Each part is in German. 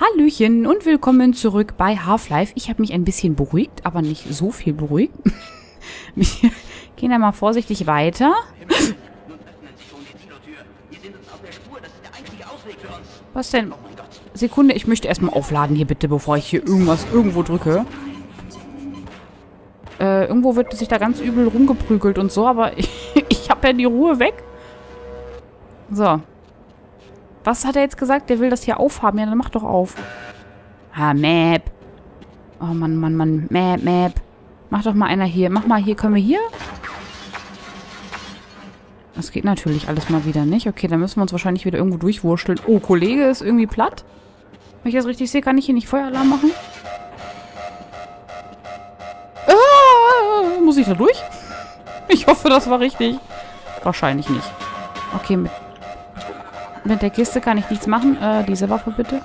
Hallöchen und willkommen zurück bei Half-Life. Ich habe mich ein bisschen beruhigt, aber nicht so viel beruhigt. Wir gehen da mal vorsichtig weiter. Was denn? Sekunde, ich möchte erstmal aufladen hier bitte, bevor ich hier irgendwas irgendwo drücke. Äh, irgendwo wird sich da ganz übel rumgeprügelt und so, aber ich, ich habe ja die Ruhe weg. So. Was hat er jetzt gesagt? Der will das hier aufhaben. Ja, dann mach doch auf. Ah, Map. Oh, Mann, Mann, Mann. Map, Map. Mach doch mal einer hier. Mach mal hier. Können wir hier? Das geht natürlich alles mal wieder nicht. Okay, dann müssen wir uns wahrscheinlich wieder irgendwo durchwurschteln. Oh, Kollege ist irgendwie platt. Wenn ich das richtig sehe, kann ich hier nicht Feueralarm machen? Ah, muss ich da durch? Ich hoffe, das war richtig. Wahrscheinlich nicht. Okay, mit mit der Kiste kann ich nichts machen. Äh, diese Waffe bitte.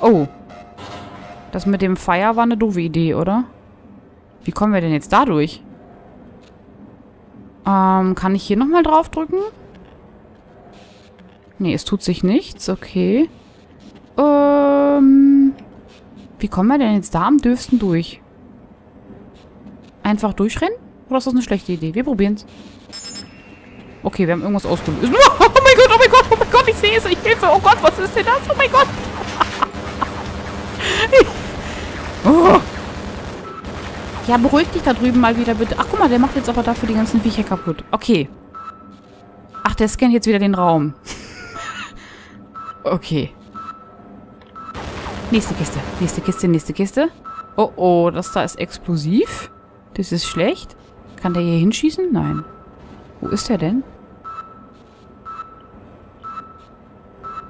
Oh. Das mit dem Feuer war eine doofe Idee, oder? Wie kommen wir denn jetzt da durch? Ähm, kann ich hier nochmal draufdrücken? Nee, es tut sich nichts. Okay. Ähm, wie kommen wir denn jetzt da am dürfsten durch? Einfach durchrennen? Oder ist das eine schlechte Idee? Wir probieren's. Okay, wir haben irgendwas ausgelöst. Gott, oh mein Gott, oh mein Gott, ich sehe es. Ich hilfe. Oh Gott, was ist denn das? Oh mein Gott. oh. Ja, beruhig dich da drüben mal wieder, bitte. Ach, guck mal, der macht jetzt aber dafür die ganzen Viecher kaputt. Okay. Ach, der scannt jetzt wieder den Raum. okay. Nächste Kiste, nächste Kiste, nächste Kiste. Oh, oh, das da ist explosiv. Das ist schlecht. Kann der hier hinschießen? Nein. Wo ist der denn?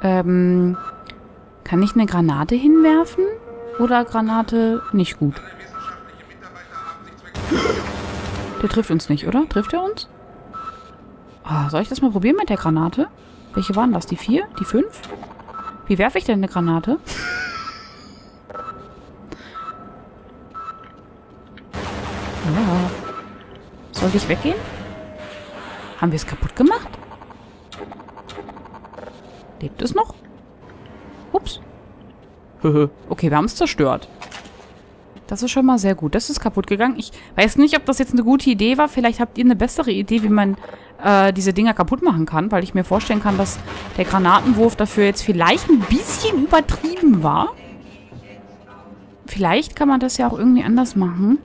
Ähm, kann ich eine Granate hinwerfen? Oder Granate nicht gut? Der trifft uns nicht, oder? Trifft er uns? Oh, soll ich das mal probieren mit der Granate? Welche waren das? Die vier? Die fünf? Wie werfe ich denn eine Granate? Ja. Sollte ich weggehen? Haben wir es kaputt gemacht? Lebt es noch? Ups. okay, wir haben es zerstört. Das ist schon mal sehr gut. Das ist kaputt gegangen. Ich weiß nicht, ob das jetzt eine gute Idee war. Vielleicht habt ihr eine bessere Idee, wie man äh, diese Dinger kaputt machen kann. Weil ich mir vorstellen kann, dass der Granatenwurf dafür jetzt vielleicht ein bisschen übertrieben war. Vielleicht kann man das ja auch irgendwie anders machen.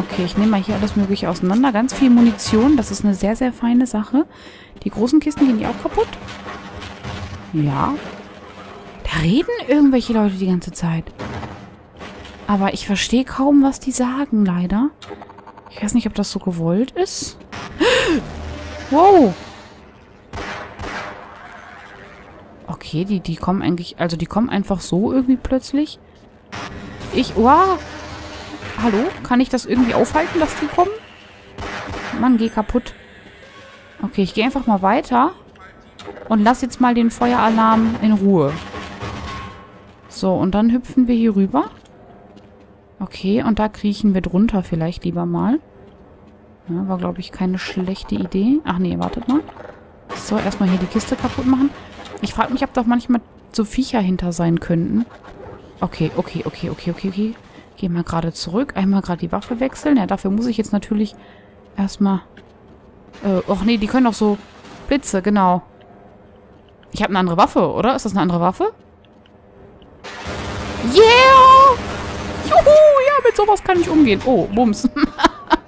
Okay, ich nehme mal hier alles mögliche auseinander. Ganz viel Munition. Das ist eine sehr, sehr feine Sache. Die großen Kisten gehen die auch kaputt? Ja. Da reden irgendwelche Leute die ganze Zeit. Aber ich verstehe kaum, was die sagen, leider. Ich weiß nicht, ob das so gewollt ist. Wow. Okay, die, die kommen eigentlich... Also die kommen einfach so irgendwie plötzlich. Ich... Wow. Hallo? Kann ich das irgendwie aufhalten, dass die kommen? Mann, geh kaputt. Okay, ich gehe einfach mal weiter. Und lass jetzt mal den Feueralarm in Ruhe. So, und dann hüpfen wir hier rüber. Okay, und da kriechen wir drunter vielleicht lieber mal. Ja, war, glaube ich, keine schlechte Idee. Ach nee, wartet mal. So, erstmal hier die Kiste kaputt machen. Ich frage mich, ob doch manchmal so Viecher hinter sein könnten. Okay, okay, okay, okay, okay, okay. Geh mal gerade zurück. Einmal gerade die Waffe wechseln. Ja, dafür muss ich jetzt natürlich erstmal äh, och nee, die können doch so Blitze, genau. Ich habe eine andere Waffe, oder? Ist das eine andere Waffe? Yeah! Juhu, ja, mit sowas kann ich umgehen. Oh, Bums.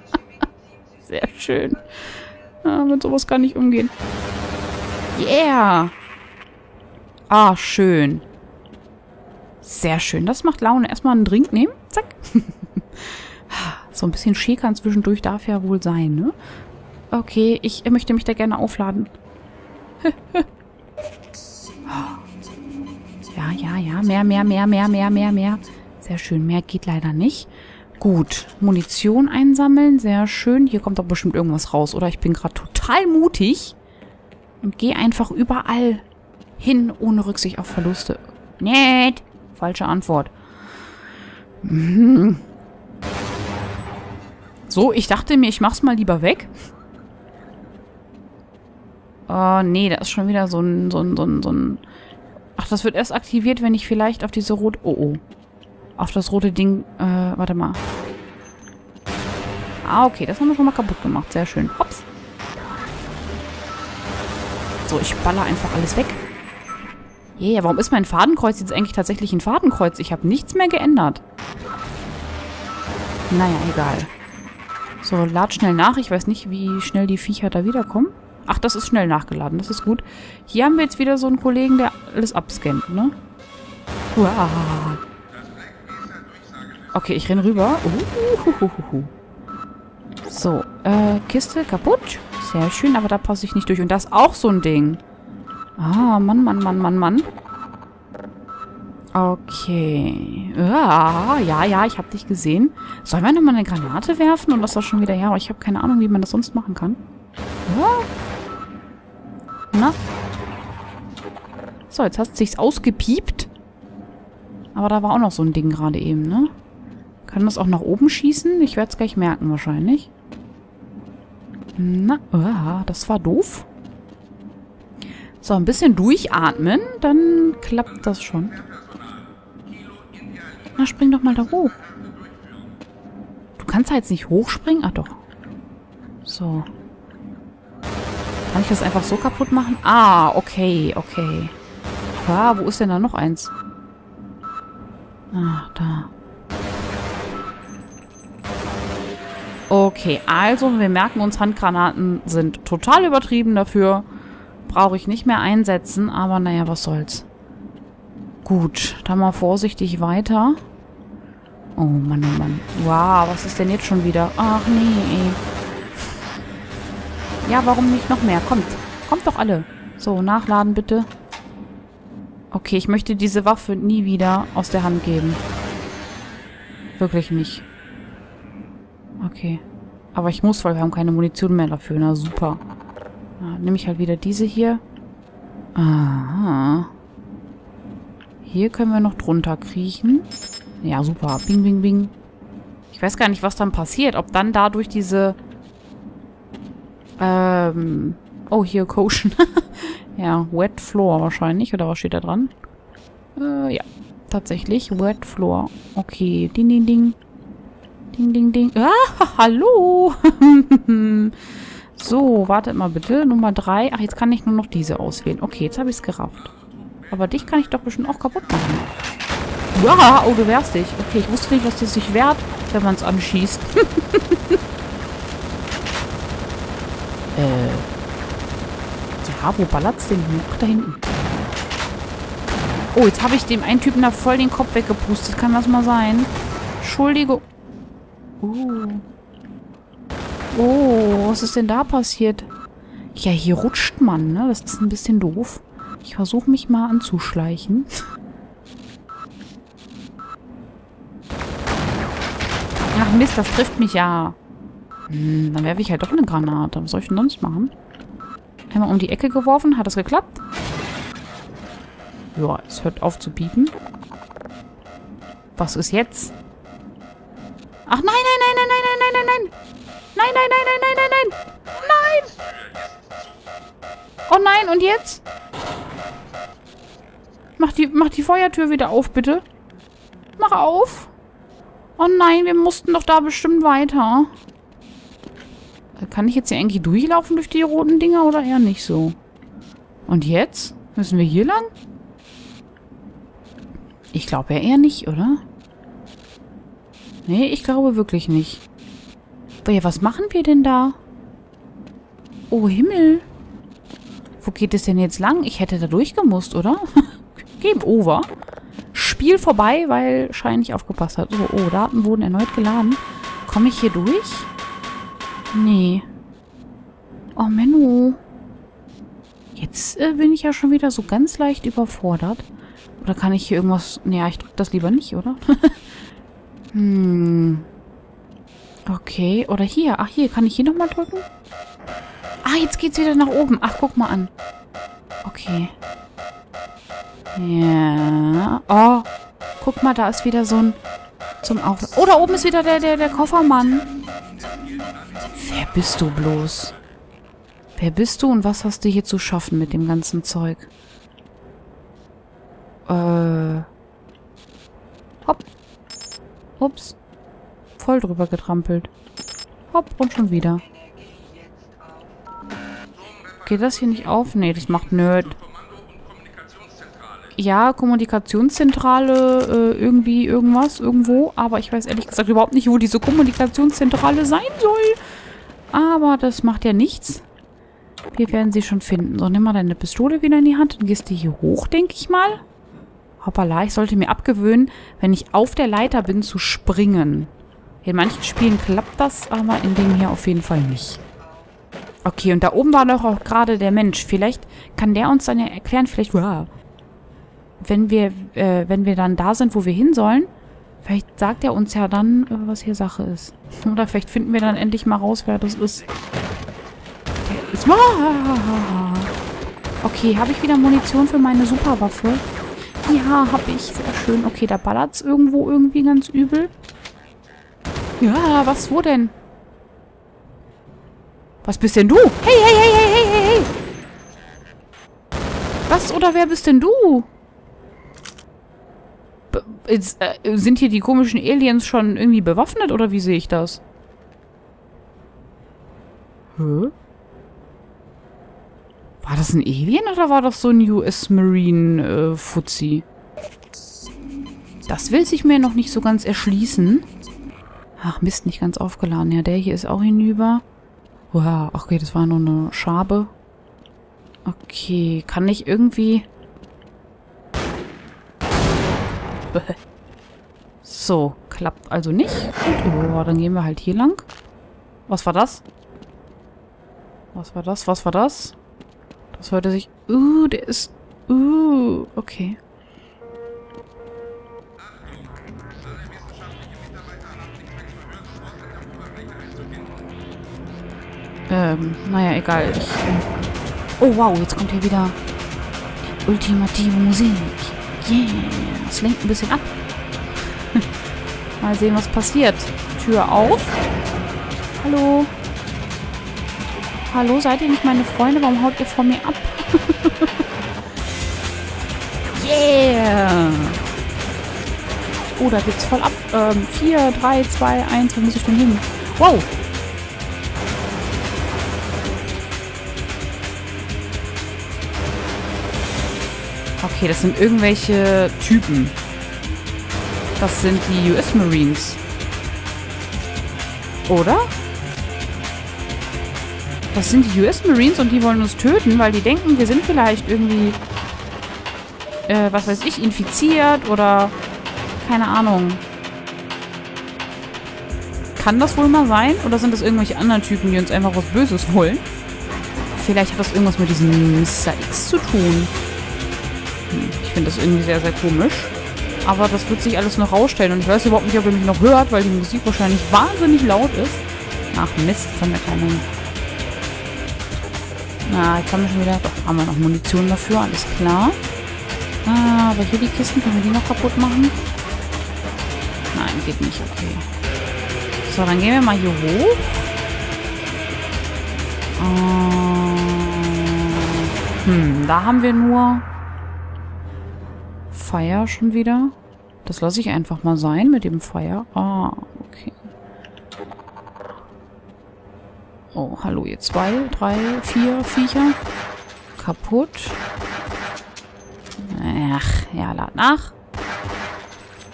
Sehr schön. Ja, mit sowas kann ich umgehen. Yeah! Ah, schön. Sehr schön. Das macht Laune. Erstmal einen Drink nehmen. Zack. so ein bisschen Schäkern zwischendurch darf ja wohl sein, ne? Okay, ich möchte mich da gerne aufladen. ja, ja, ja. Mehr, mehr, mehr, mehr, mehr, mehr, mehr. Sehr schön. Mehr geht leider nicht. Gut. Munition einsammeln. Sehr schön. Hier kommt doch bestimmt irgendwas raus. Oder ich bin gerade total mutig. Und gehe einfach überall hin, ohne Rücksicht auf Verluste. Nett. Falsche Antwort. So, ich dachte mir, ich mach's mal lieber weg. Oh, nee, da ist schon wieder so ein, so ein, so ein, so ein Ach, das wird erst aktiviert, wenn ich vielleicht auf diese rote... Oh, oh. Auf das rote Ding... Äh, warte mal. Ah, okay. Das haben wir schon mal kaputt gemacht. Sehr schön. Hops. So, ich baller einfach alles weg. Yeah, warum ist mein Fadenkreuz jetzt eigentlich tatsächlich ein Fadenkreuz? Ich habe nichts mehr geändert. Naja, egal. So, lad schnell nach. Ich weiß nicht, wie schnell die Viecher da wiederkommen. Ach, das ist schnell nachgeladen. Das ist gut. Hier haben wir jetzt wieder so einen Kollegen, der alles abscannt, ne? Uah. Okay, ich renn rüber. Uhuhuhuhu. So, äh, Kiste kaputt. Sehr schön, aber da passe ich nicht durch. Und das ist auch so ein Ding. Ah, Mann, Mann, Mann, Mann, Mann. Okay. Ah, ja, ja, ich habe dich gesehen. Sollen wir nochmal eine Granate werfen und das war schon wieder her? Aber ich habe keine Ahnung, wie man das sonst machen kann. Ja. Na? So, jetzt hast sich's ausgepiept. Aber da war auch noch so ein Ding gerade eben, ne? Kann das auch nach oben schießen? Ich werde es gleich merken wahrscheinlich. Na, uh, das war doof. So, ein bisschen durchatmen, dann klappt das schon. Na, spring doch mal da hoch. Du kannst da jetzt nicht hochspringen? Ach doch. So. Kann ich das einfach so kaputt machen? Ah, okay, okay. Ah, wo ist denn da noch eins? Ah, da. Okay, also wir merken uns, Handgranaten sind total übertrieben dafür. Brauche ich nicht mehr einsetzen, aber naja, was soll's. Gut, dann mal vorsichtig weiter. Oh Mann, oh Mann. Wow, was ist denn jetzt schon wieder? Ach nee. Ja, warum nicht noch mehr? Kommt. Kommt doch alle. So, nachladen bitte. Okay, ich möchte diese Waffe nie wieder aus der Hand geben. Wirklich nicht. Okay. Aber ich muss, weil wir haben keine Munition mehr dafür. Na super. Ja, nehme ich halt wieder diese hier. Aha. Hier können wir noch drunter kriechen. Ja, super. Bing, bing, bing. Ich weiß gar nicht, was dann passiert. Ob dann dadurch diese... Ähm... Oh, hier, Caution. ja, Wet Floor wahrscheinlich. Oder was steht da dran? Äh, ja. Tatsächlich. Wet Floor. Okay. Ding, ding, ding. Ding, ding, ding. Ah, hallo. so, wartet mal bitte. Nummer 3. Ach, jetzt kann ich nur noch diese auswählen. Okay, jetzt habe ich es gerafft. Aber dich kann ich doch bestimmt auch kaputt machen. Ja, oh, du wehrst dich. Okay, ich wusste nicht, dass das sich wehrt, wenn man es anschießt. äh. Ja, wo ballert's denn? Ach, da hinten. Oh, jetzt habe ich dem einen Typen da voll den Kopf weggepustet. Kann das mal sein? Entschuldigung. Oh. Oh, was ist denn da passiert? Ja, hier rutscht man, ne? Das ist ein bisschen doof. Ich versuche mich mal anzuschleichen. Ach Mist, das trifft mich ja. Hm, dann werfe ich halt doch eine Granate. Was soll ich denn sonst machen? Einmal um die Ecke geworfen. Hat das geklappt? Ja, es hört auf zu piepen. Was ist jetzt? Ach nein, nein, nein, nein, nein, nein, nein, nein. Nein, nein, nein, nein, nein, nein, nein. Nein. Oh nein, und jetzt? Mach die, mach die Feuertür wieder auf, bitte. Mach auf. Oh nein, wir mussten doch da bestimmt weiter. Kann ich jetzt hier eigentlich durchlaufen durch die roten Dinger oder eher nicht so? Und jetzt? Müssen wir hier lang? Ich glaube ja eher nicht, oder? Nee, ich glaube wirklich nicht. Ja, was machen wir denn da? Oh, Himmel. Wo geht es denn jetzt lang? Ich hätte da durchgemusst, oder? Game over. Spiel vorbei, weil Schein nicht aufgepasst hat. Oh, oh, Daten wurden erneut geladen. Komme ich hier durch? Nee. Oh, Menno. Jetzt äh, bin ich ja schon wieder so ganz leicht überfordert. Oder kann ich hier irgendwas... Naja, ich drücke das lieber nicht, oder? Hm. Okay, oder hier. Ach, hier. Kann ich hier nochmal drücken? Ah, jetzt geht's wieder nach oben. Ach, guck mal an. Okay. Ja. Oh, guck mal, da ist wieder so ein... Zum Auf... Oh, da oben ist wieder der, der, der Koffermann. Wer bist du bloß? Wer bist du und was hast du hier zu schaffen mit dem ganzen Zeug? Äh. Hopp. Ups. Voll drüber getrampelt. Hopp, und schon wieder. Geht das hier nicht auf? Nee, das macht Nerd. Ja, Kommunikationszentrale, äh, irgendwie irgendwas, irgendwo. Aber ich weiß ehrlich gesagt überhaupt nicht, wo diese Kommunikationszentrale sein soll. Aber das macht ja nichts. Wir werden sie schon finden. So, nimm mal deine Pistole wieder in die Hand. Dann gehst du hier hoch, denke ich mal. Hoppala, ich sollte mir abgewöhnen, wenn ich auf der Leiter bin, zu springen. In manchen Spielen klappt das, aber in dem hier auf jeden Fall nicht. Okay, und da oben war doch auch gerade der Mensch. Vielleicht kann der uns dann ja erklären, vielleicht, wenn wir, äh, wenn wir dann da sind, wo wir hin sollen, vielleicht sagt er uns ja dann, was hier Sache ist. Oder vielleicht finden wir dann endlich mal raus, wer das ist. Der ist... Okay, habe ich wieder Munition für meine Superwaffe? Ja, habe ich. Sehr schön. Okay, da ballert es irgendwo irgendwie ganz übel. Ja, was, wo denn? Was bist denn du? Hey, hey, hey, hey, hey, hey, hey. Was oder wer bist denn du? Jetzt, äh, sind hier die komischen Aliens schon irgendwie bewaffnet oder wie sehe ich das? Hä? War das ein Alien oder war das so ein US Marine äh, Fuzzi? Das will sich mir noch nicht so ganz erschließen. Ach, Mist, nicht ganz aufgeladen. Ja, der hier ist auch hinüber. Wow, okay, das war nur eine Schabe. Okay, kann ich irgendwie... So, klappt also nicht. Gut, oh, dann gehen wir halt hier lang. Was war das? Was war das? Was war das? Das hörte sich... Uh, der ist... Uh, okay. Ähm, naja, egal. Ich, oh, wow, jetzt kommt hier wieder ultimative Musik. Yeah, das lenkt ein bisschen ab. Mal sehen, was passiert. Tür auf. Hallo? Hallo, seid ihr nicht meine Freunde? Warum haut ihr vor mir ab? yeah! Oh, da geht's voll ab. Ähm, 4, 3, 2, 1, wo muss ich denn hin? Wow! Okay, das sind irgendwelche Typen. Das sind die US Marines. Oder? Das sind die US Marines und die wollen uns töten, weil die denken, wir sind vielleicht irgendwie, äh, was weiß ich, infiziert oder keine Ahnung. Kann das wohl mal sein? Oder sind das irgendwelche anderen Typen, die uns einfach was Böses wollen? Vielleicht hat das irgendwas mit diesem Mr. X zu tun. Finde das irgendwie sehr, sehr komisch. Aber das wird sich alles noch rausstellen. Und ich weiß überhaupt nicht, ob ihr mich noch hört, weil die Musik wahrscheinlich wahnsinnig laut ist. Ach Mist, von der kleinen... Na, jetzt haben wir schon wieder... Doch, haben wir noch Munition dafür, alles klar. Ah, aber hier die Kisten, können wir die noch kaputt machen? Nein, geht nicht, okay. So, dann gehen wir mal hier hoch. Äh, hm, da haben wir nur Fire schon wieder. Das lasse ich einfach mal sein mit dem Fire. Ah, okay. Oh, hallo, ihr zwei, drei, vier Viecher. Kaputt. Ach, ja, lad nach.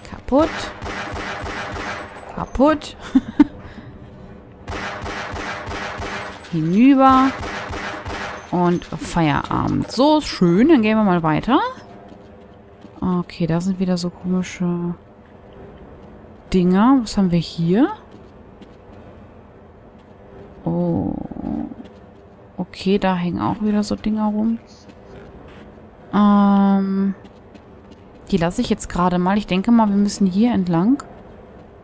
Kaputt. Kaputt. Hinüber. Und Feierabend. So, schön. Dann gehen wir mal weiter. Okay, da sind wieder so komische Dinger. Was haben wir hier? Oh. Okay, da hängen auch wieder so Dinger rum. Ähm. Die lasse ich jetzt gerade mal. Ich denke mal, wir müssen hier entlang.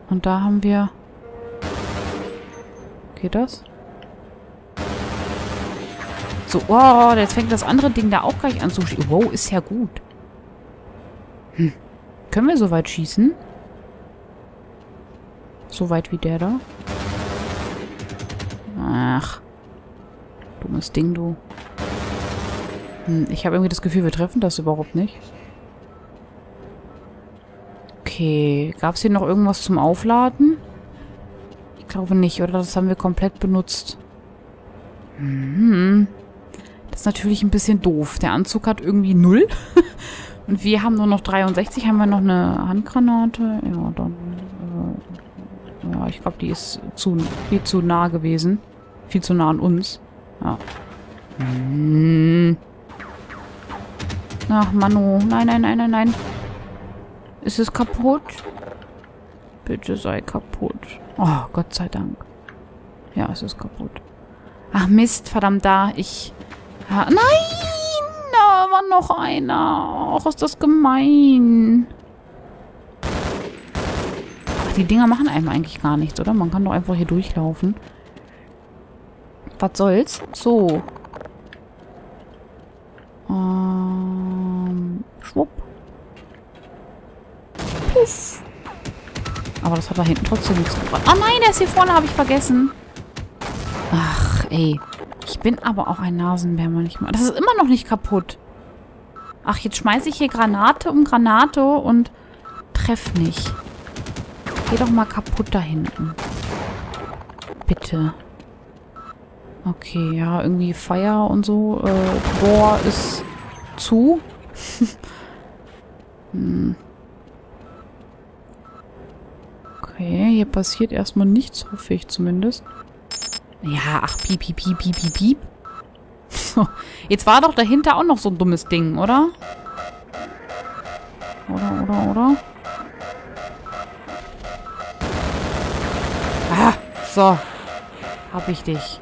Und da haben wir... Geht das? So, oh, jetzt fängt das andere Ding da auch gleich an zu... Wow, ist ja gut. Hm. Können wir so weit schießen? So weit wie der da? Ach. Dummes Ding, du. Hm, ich habe irgendwie das Gefühl, wir treffen das überhaupt nicht. Okay. Gab es hier noch irgendwas zum Aufladen? Ich glaube nicht, oder? Das haben wir komplett benutzt. Hm. Das ist natürlich ein bisschen doof. Der Anzug hat irgendwie 0. Und wir haben nur noch 63. Haben wir noch eine Handgranate? Ja, dann... Äh, ja, ich glaube, die ist zu, viel zu nah gewesen. Viel zu nah an uns. Ja. Hm. Ach, Manu. Nein, nein, nein, nein, nein. Ist es kaputt? Bitte sei kaputt. Oh, Gott sei Dank. Ja, es ist kaputt. Ach Mist, verdammt da. Ich... Ja, nein! Da war noch einer. Ach, ist das gemein. Ach, die Dinger machen einem eigentlich gar nichts, oder? Man kann doch einfach hier durchlaufen. Was soll's? So. Ähm, schwupp. Puff. Aber das hat da hinten trotzdem nichts gebracht. Ah nein, der ist hier vorne, habe ich vergessen. Ach, ey. Ich bin aber auch ein Nasenbär manchmal. Das ist immer noch nicht kaputt. Ach, jetzt schmeiße ich hier Granate um Granate und treff nicht. Geh doch mal kaputt da hinten. Bitte. Okay, ja, irgendwie Feier und so. Äh, Bohr ist zu. hm. Okay, hier passiert erstmal nichts, hoffe ich zumindest. Ja, ach, piep, piep, piep, piep, piep, piep. So, jetzt war doch dahinter auch noch so ein dummes Ding, oder? Oder, oder, oder? Ah, so. Hab ich dich.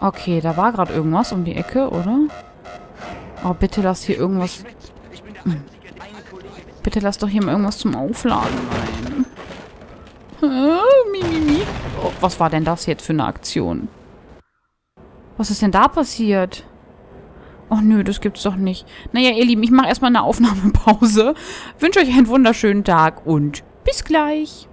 Okay, da war gerade irgendwas um die Ecke, oder? Oh, bitte lass hier irgendwas... Hm. Bitte lass doch hier mal irgendwas zum Aufladen rein. Mimimi. Oh, was war denn das jetzt für eine Aktion? Was ist denn da passiert? Oh nö, das gibt's doch nicht. Naja, ihr Lieben, ich mache erstmal eine Aufnahmepause. Wünsche euch einen wunderschönen Tag und bis gleich.